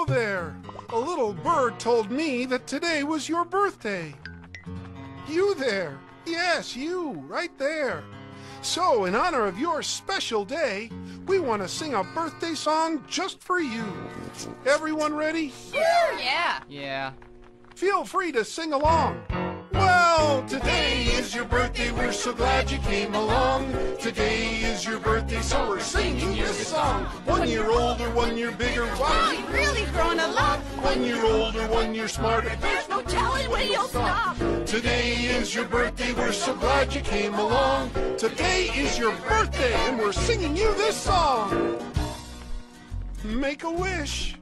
Hello there. A little bird told me that today was your birthday. You there. Yes, you, right there. So, in honor of your special day, we want to sing a birthday song just for you. Everyone ready? Yeah. Yeah. Feel free to sing along. Well, today so glad you came along. Today is your birthday, so we're singing you this song. One year older, one year bigger. Wow, you've really grown a lot. One year older, one year smarter. There's no telling when you'll stop. Today is your birthday. We're so glad you came along. Today is your birthday, and we're singing you this song. Make a wish.